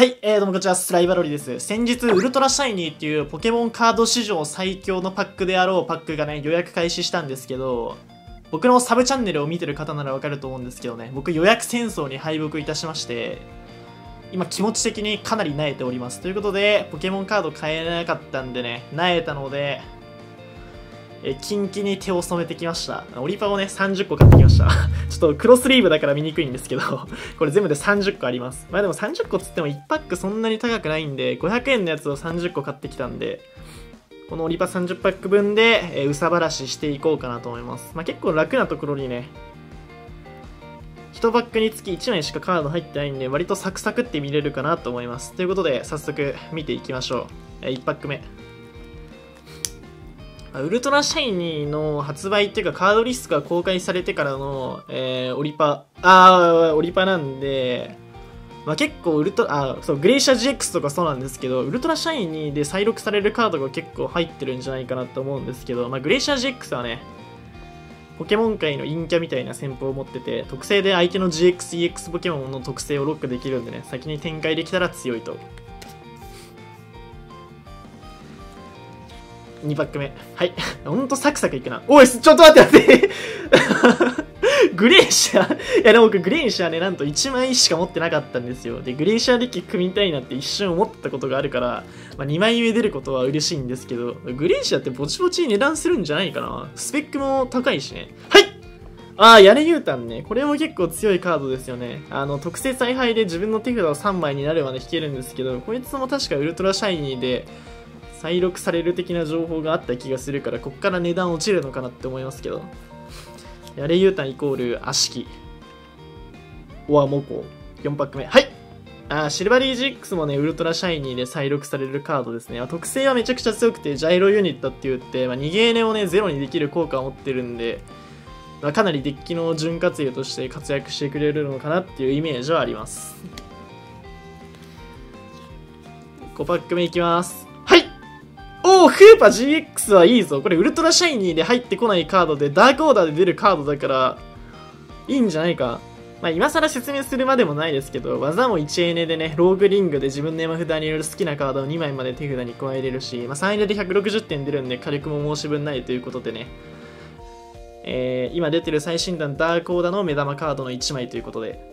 はい、えー、どうもこんにちは、スライバロリです。先日、ウルトラシャイニーっていうポケモンカード史上最強のパックであろうパックがね、予約開始したんですけど、僕のサブチャンネルを見てる方ならわかると思うんですけどね、僕予約戦争に敗北いたしまして、今気持ち的にかなり萎えております。ということで、ポケモンカード買えなかったんでね、萎えたので、えキンキに手を染めてきました。オリパをね、30個買ってきました。ちょっとクロスリーブだから見にくいんですけど これ全部で30個あります。まあでも30個つっても1パックそんなに高くないんで、500円のやつを30個買ってきたんで、このオリパ30パック分で、えー、うさばらししていこうかなと思います。まあ結構楽なところにね、1パックにつき1枚しかカード入ってないんで、割とサクサクって見れるかなと思います。ということで、早速見ていきましょう。え、1パック目。ウルトラシャイニーの発売っていうかカードリストが公開されてからの、えー、オリパ、あー、オリパなんで、まあ、結構ウルトラ、あ、そう、グレイシャ GX とかそうなんですけど、ウルトラシャイニーで再録されるカードが結構入ってるんじゃないかなと思うんですけど、まあ、グレイシャ GX はね、ポケモン界の陰キャみたいな戦法を持ってて、特性で相手の GX、EX ポケモンの特性をロックできるんでね、先に展開できたら強いと。2パック目。はい。ほんとサクサクいくな。おい、ちょっと待って待って グレーシャーいやでも僕グレーシャーね、なんと1枚しか持ってなかったんですよ。で、グレーシャーデッキ組みたいなって一瞬思ったことがあるから、まあ、2枚目出ることは嬉しいんですけど、グレーシャーってぼちぼち値段するんじゃないかな。スペックも高いしね。はいああ、屋根 U タンね。これも結構強いカードですよね。あの、特製采配で自分の手札を3枚になるまで引けるんですけど、こいつも確かウルトラシャイニーで、再録される的な情報があった気がするからこっから値段落ちるのかなって思いますけどやれゆうたんイコール悪しきオアモコ4パック目はいあシルバリー GX もね、ウルトラシャイニーで再録されるカードですね。特性はめちゃくちゃ強くて、ジャイロユニットって言って、まあ、逃げ値をね、ゼロにできる効果を持ってるんで、まあ、かなりデッキの潤滑油として活躍してくれるのかなっていうイメージはあります。5パック目いきます。おおフーパ GX はいいぞ。これウルトラシャイニーで入ってこないカードでダークオーダーで出るカードだからいいんじゃないか。まあ今更説明するまでもないですけど技も1エネでねローグリングで自分の山札に入れる好きなカードを2枚まで手札に加えれるし、まあ、3エネで160点出るんで火力も申し分ないということでね。えー、今出てる最新弾ダークオーダーの目玉カードの1枚ということで。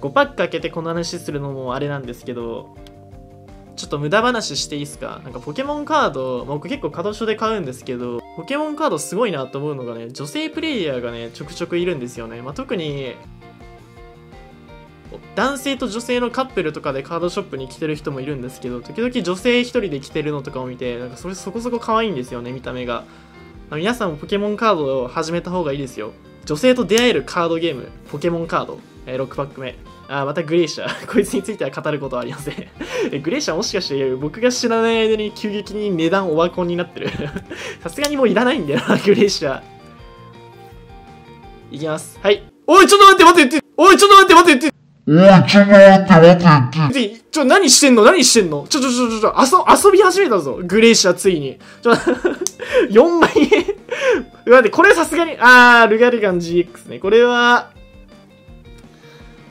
5パック開けてこの話するのもあれなんですけどちょっと無駄話していいですか？なんかポケモンカード、僕結構カード書で買うんですけど、ポケモンカードすごいなと思うのがね、女性プレイヤーがね、ちょくちょくいるんですよね。まあ、特に、男性と女性のカップルとかでカードショップに来てる人もいるんですけど、時々女性一人で来てるのとかを見て、なんかそれそこそこ可愛いんですよね、見た目が。皆さんもポケモンカードを始めた方がいいですよ。女性と出会えるカードゲーム、ポケモンカード、えー、6パック目。あ、またグレーシャー。こいつについては語ることはありませんえ。グレーシャーもしかして僕が知らない間に急激に値段オワコンになってる さすがにもういらないんだよな、グレーシャー。いきます。はい。おい、ちょっと待って待ってっておい、ちょっと待って待ってってちょっと待って待ってってちょ、何してんの？何してんの？ちょ、ちょ、ちょ、ちょ、遊、遊び始めたぞ。グレーシャーついに。ちょ、4万円待って、これさすがに、あー、ルガルガン GX ね。これは、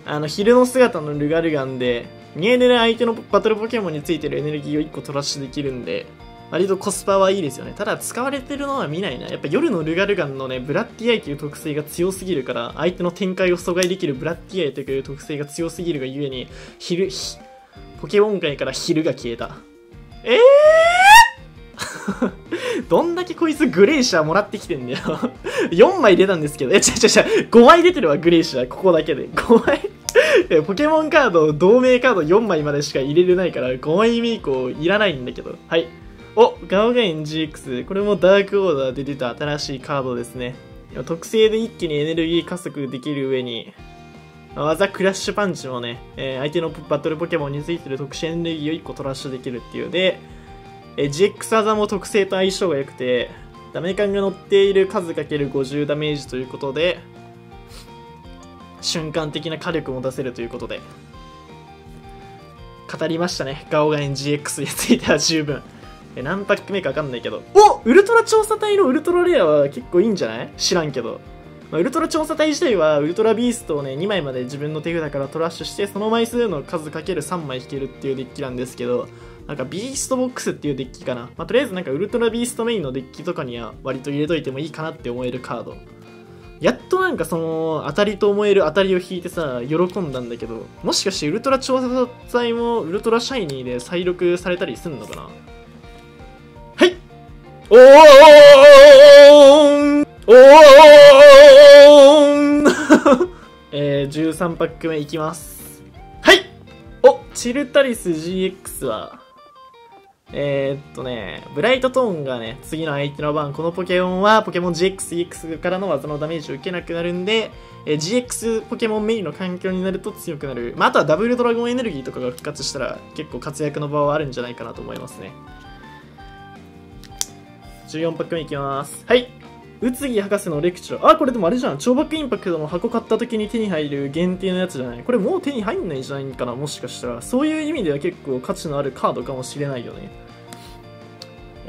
あの、昼の姿のルガルガンで、見える相手のバトルポケモンについてるエネルギーを1個トラッシュできるんで、割とコスパはいいですよね。ただ使われてるのは見ないな。やっぱ夜のルガルガンのね、ブラッディアイという特性が強すぎるから、相手の展開を阻害できるブラッディアイという特性が強すぎるがゆえに、昼、ポケモン界から昼が消えた。えー？どんだけこいつグレーシャーもらってきてんだよ 4枚出たんですけど、え、違う違う違う、5枚出てるわ、グレーシャー。ここだけで。5枚 ポケモンカード、同盟カード4枚までしか入れれないから、5枚目以降いらないんだけど。はい。お、ガオガイン GX。これもダークオーダーで出た新しいカードですね。特性で一気にエネルギー加速できる上に、技クラッシュパンチもね、えー、相手のバトルポケモンについてる特殊エネルギーを1個トラッシュできるっていう。で、え、GX 技も特性と相性が良くて、ダメ感が乗っている数かける50ダメージということで、瞬間的な火力も出せるということで語りましたね。ガオガエン GX については十分。え何パック目か分かんないけど。おウルトラ調査隊のウルトラレアは結構いいんじゃない？知らんけど。まあ、ウルトラ調査隊自体はウルトラビーストをね2枚まで自分の手札からトラッシュしてその枚数の数かける3枚引けるっていうデッキなんですけどなんかビーストボックスっていうデッキかな、まあ、とりあえずなんかウルトラビーストメインのデッキとかには割と入れといてもいいかなって思えるカード。やっとなんかその当たりと思える当たりを引いてさ喜んだんだけどもしかしてウルトラ調査隊もウルトラシャイニーで再録されたりすんのかな。はい。おーん。おーん。えー、13パック目いきます。はい。おチルタリス GX はえー、っとね、ブライトトーンがね、次の相手の番、このポケモンはポケモン GX、EX からの技のダメージを受けなくなるんで、えー、GX ポケモンメインの環境になると強くなる。まあ、あとはダブルドラゴンエネルギーとかが復活したら結構活躍の場はあるんじゃないかなと思いますね。14パック目いきます。はい。宇津木博士のレクチャー。あ、これでもあれじゃん。超爆インパクトの箱買った時に手に入る限定のやつじゃないこれもう手に入んないんじゃないかなもしかしたら。そういう意味では結構価値のあるカードかもしれないよね。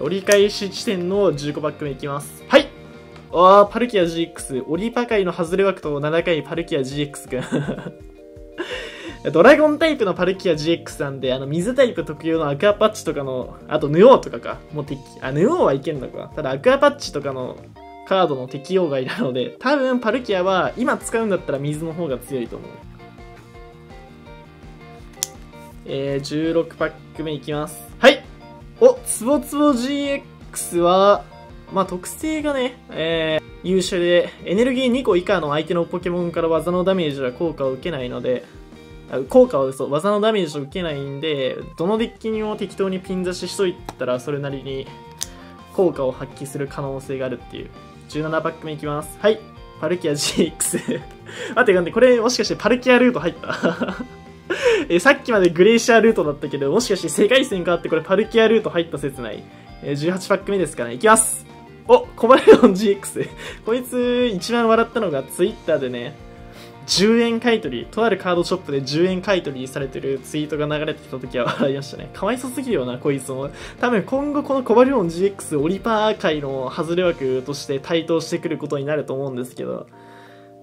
折り返し地点の15パック目いきます。はいあー、パルキア GX。オリパ界の外れ枠と7回パルキア GX がドラゴンタイプのパルキア GX なんで、あの、水タイプ特有のアクアパッチとかの、あと、ヌオーとかか。もう敵、あ、ヌオーはいけんのか。ただ、アクアパッチとかのカードの適用外なので、多分パルキアは今使うんだったら水の方が強いと思う。えー、16パック目いきます。はいお、つぼつぼ GX は、まあ、特性がね、えー、優秀で、エネルギー2個以下の相手のポケモンから技のダメージは効果を受けないので、効果は嘘、技のダメージを受けないんで、どのデッキにも適当にピン刺ししといたら、それなりに効果を発揮する可能性があるっていう。17パック目いきます。はい。パルキア GX 待って待って、これもしかしてパルキアルート入った？えさっきまでグレイシアルートだったけど、もしかして世界線変わってこれパルキアルート入った説ない。え、18パック目ですかね。いきますおコバレオン GX こいつ一番笑ったのがツイッターでね、10円買い取り、とあるカードショップで10円買い取りされてるツイートが流れてきた時は笑いましたね。かわいそすぎるよな、こいつも。多分今後このコバレロン GX オリパー界の外れ枠として台頭してくることになると思うんですけど、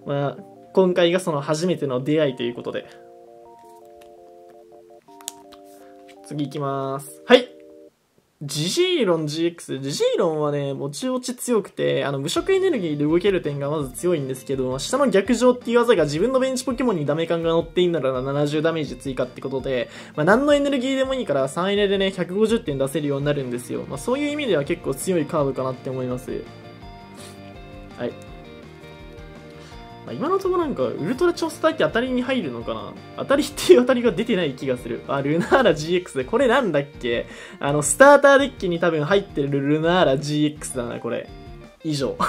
まあ、今回がその初めての出会いということで、次行きます。はい。ジジーロン GX。ジジーロンはね、もちもち強くて、あの、無色エネルギーで動ける点がまず強いんですけど、下の逆上っていう技が自分のベンチポケモンにダメ感が乗っていいなら70ダメージ追加ってことで、まあ、何のエネルギーでもいいから3エネでね、150点出せるようになるんですよ。まあ、そういう意味では結構強いカードかなって思います。はい。まあ、今のところなんか、ウルトラ調査隊って当たりに入るのかな？当たりっていう当たりが出てない気がする。あ、ルナーラ GX で、これなんだっけ？あの、スターターデッキに多分入ってるルナーラ GX だな、これ。以上。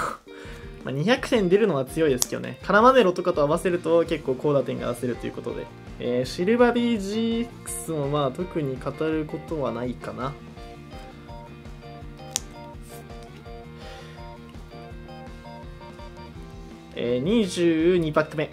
まあ、200点出るのは強いですけどね。カラマネロとかと合わせると結構高打点が出せるということで。えー、シルバビー GX もまあ特に語ることはないかな。えー、22パック目。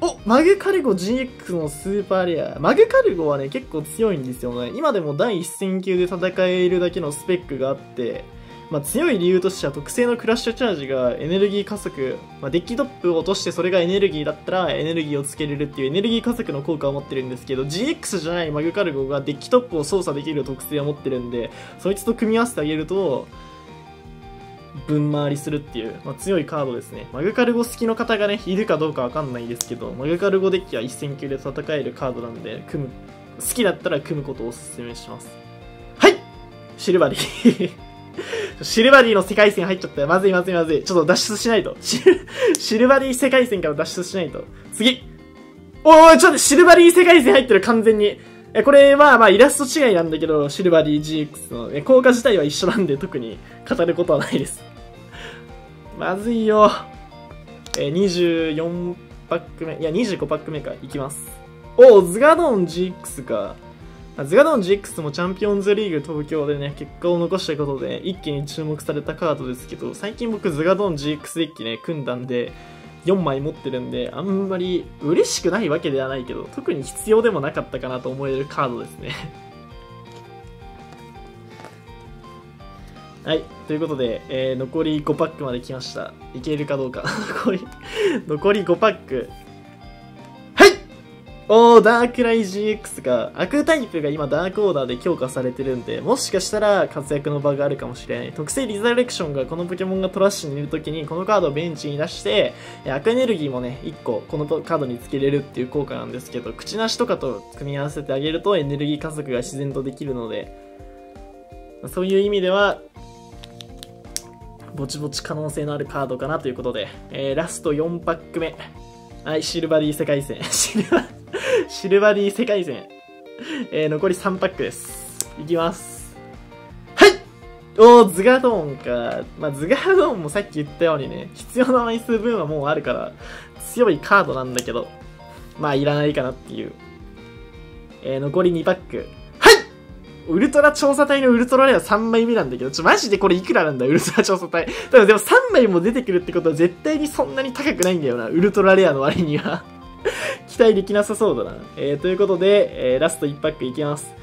おマグカルゴ GX のスーパーレア。マグカルゴはね、結構強いんですよね。今でも第一線級で戦えるだけのスペックがあって、まあ、強い理由としては特性のクラッシュチャージがエネルギー加速、まあ、デッキトップを落としてそれがエネルギーだったらエネルギーをつけれるっていうエネルギー加速の効果を持ってるんですけど GX じゃないマグカルゴがデッキトップを操作できる特性を持ってるんでそいつと組み合わせてあげると分回りするっていう、まあ、強いカードですね。マグカルゴ好きの方がね、いるかどうかわかんないですけど、マグカルゴデッキは一戦級で戦えるカードなんで、組む、好きだったら組むことをお勧めします。はいシルバリー シルバリーの世界線入っちゃったよ。まずいまずいまずい。ちょっと脱出しないと。シルバリー世界線から脱出しないと。次おいお、ちょっとシルバリー世界線入ってる、完全に。え、これは、まあ、イラスト違いなんだけど、シルバリー GX の、え、効果自体は一緒なんで、特に語ることはないです。まずいよ。え、24パック目、いや、25パック目か、いきます。おズガドン GX か。ズガドン GX もチャンピオンズリーグ東京でね、結果を残したことで、一気に注目されたカードですけど、最近僕ズガドン GX デッキね、組んだんで、4枚持ってるんで、あんまり嬉しくないわけではないけど、特に必要でもなかったかなと思えるカードですねはい。ということで、えー残り5パックまで来ました。いけるかどうか。残り、5パック。はいおー、ダークライ GX が、悪タイプが今ダークオーダーで強化されてるんで、もしかしたら活躍の場があるかもしれない。特性リザレクションがこのポケモンがトラッシュにいるときに、このカードをベンチに出して、え悪エネルギーもね、1個このカードにつけれるっていう効果なんですけど、クチナシとかと組み合わせてあげるとエネルギー加速が自然とできるので、そういう意味では、ぼちぼち可能性のあるカードかなということで、えーラスト4パック目。はい、シルバリー世界線。シルバ、シルバリー世界線。えー残り3パックです。いきます。はいおー、ズガドーンか。まあ、ズガドーンもさっき言ったようにね、必要な枚数分はもうあるから、強いカードなんだけど、まあ、いらないかなっていう。えー残り2パック。ウルトラ調査隊のウルトラレア3枚目なんだけど、ちょ、マジでこれいくらなんだ、ウルトラ調査隊。ただでも3枚も出てくるってことは絶対にそんなに高くないんだよな、ウルトラレアの割には。期待できなさそうだな。えー、ということで、えーラスト1パックいきます。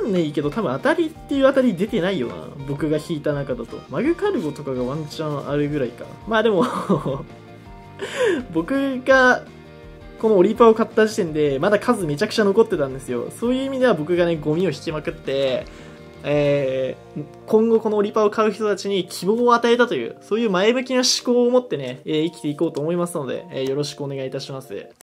んないけど多分当たりっていう当たり出てないよな。僕が引いた中だと。マグカルゴとかがワンチャンあるぐらいか。まあでも 僕がこのオリパを買った時点でまだ数めちゃくちゃ残ってたんですよ。そういう意味では僕がねゴミを引きまくってえー今後このオリパを買う人たちに希望を与えたというそういう前向きな思考を持ってね、えー生きていこうと思いますので、えーよろしくお願いいたします。